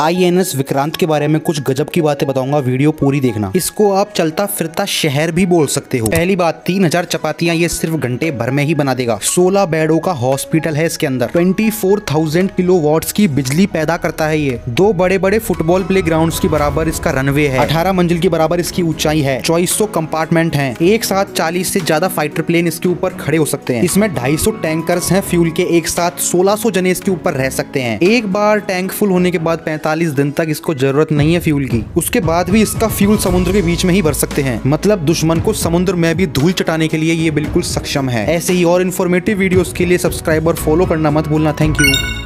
INS Vikrant के बारे में कुछ गजब की बातें बताऊँगा वीडियो पूरी देखना। इसको आप चलता फिरता शहर भी बोल सकते हो। पहली बात तीन हज़ार चपातियाँ ये सिर्फ़ घंटे भर में ही बना देगा। 16 बेडों का हॉस्पिटल है इसके अंदर। 24,000 किलो वॉट्स की बिजली पैदा करता है ये। दो बड़े बड़े फुटबॉल प्ले ग्राउंड की बराबर इसका रनवे है। अठारह मंजिल की बराबर इसकी ऊंचाई है। चौबीस कंपार्टमेंट है। एक साथ चालीस से ज़्यादा फाइटर प्लेन इसके ऊपर खड़े हो सकते हैं। इसमें ढाई टैंकर्स है फ्यूल के। एक साथ सोलह जने इसके ऊपर रह सकते हैं। एक बार टैंक फुल होने के बाद पैंतालीस दिन तक इसको ज़रूरत नहीं है फ्यूल की। उसके बाद भी इसका फ्यूल समुद्र के बीच में ही भर सकते हैं। मतलब दुश्मन को समुद्र में भी धूल चटाने के लिए ये बिल्कुल सक्षम है। ऐसे ही और इन्फॉर्मेटिव वीडियोस के लिए सब्सक्राइब और फॉलो करना मत भूलना। Thank you